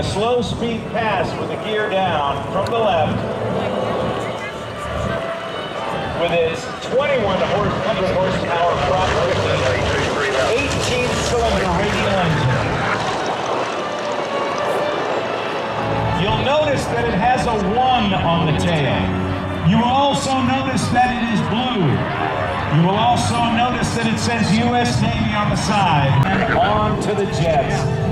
slow-speed pass with the gear down from the left with his 21 horse, 100 horsepower prop 18-cylinder radial engine. You'll notice that it has a 1 on the tail. You will also notice that it is blue. You will also notice that it says U.S. Navy on the side. And on to the jets.